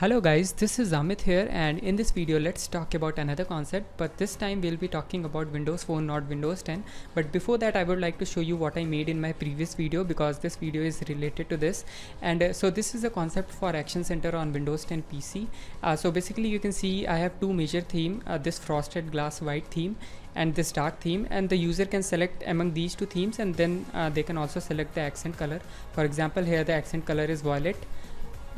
Hello guys, this is Amit here and in this video let's talk about another concept. But this time we'll be talking about Windows Phone not Windows 10 but before that I would like to show you what I made in my previous video because this video is related to this. And uh, so this is a concept for Action Center on Windows 10 PC uh, so basically you can see I have two major theme uh, this frosted glass white theme and this dark theme. And the user can select among these two themes and then uh, they can also select the accent color. For example here the accent color is violet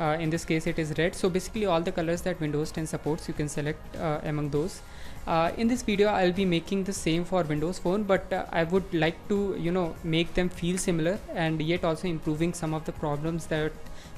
uh, in this case it is red. So basically all the colors that Windows 10 supports you can select uh, among those. Uh, in this video I'll be making the same for Windows Phone but uh, I would like to you know make them feel similar and yet also improving some of the problems that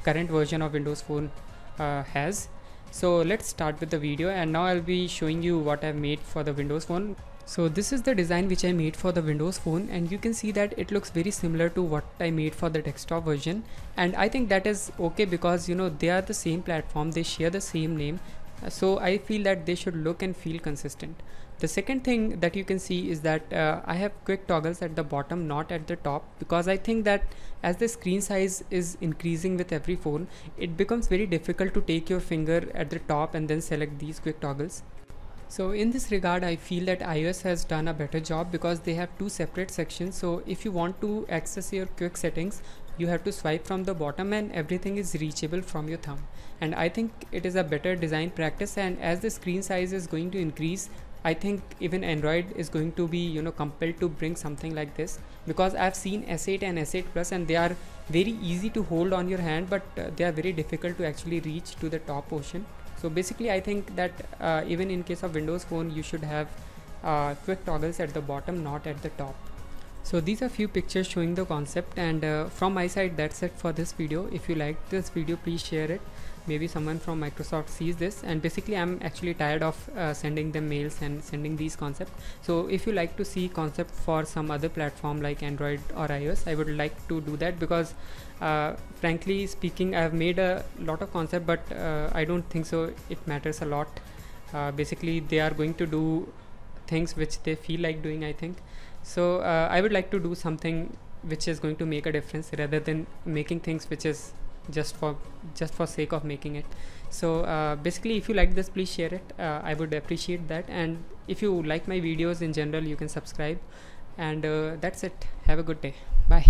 current version of Windows Phone uh, has so let's start with the video and now I'll be showing you what I've made for the Windows Phone. So this is the design which I made for the Windows phone and you can see that it looks very similar to what I made for the desktop version. And I think that is okay because you know they are the same platform they share the same name. So I feel that they should look and feel consistent. The second thing that you can see is that uh, I have quick toggles at the bottom not at the top because I think that as the screen size is increasing with every phone it becomes very difficult to take your finger at the top and then select these quick toggles. So in this regard I feel that iOS has done a better job because they have two separate sections. So if you want to access your quick settings you have to swipe from the bottom and everything is reachable from your thumb. And I think it is a better design practice and as the screen size is going to increase I think even Android is going to be you know compelled to bring something like this because I've seen S8 and S8 Plus and they are very easy to hold on your hand but uh, they are very difficult to actually reach to the top portion. So basically I think that uh, even in case of Windows phone you should have uh, quick toggles at the bottom not at the top. So these are few pictures showing the concept and uh, from my side that's it for this video. If you liked this video please share it maybe someone from Microsoft sees this. And basically I'm actually tired of uh, sending them mails and sending these concepts. So if you like to see concept for some other platform like Android or iOS I would like to do that because uh, frankly speaking I've made a lot of concept but uh, I don't think so it matters a lot. Uh, basically they are going to do things which they feel like doing I think. So uh, I would like to do something which is going to make a difference rather than making things which is just for just for sake of making it. So uh, basically if you like this please share it. Uh, i would appreciate that. And if you like my videos in general you can subscribe. And uh, that's it. Have a good day. Bye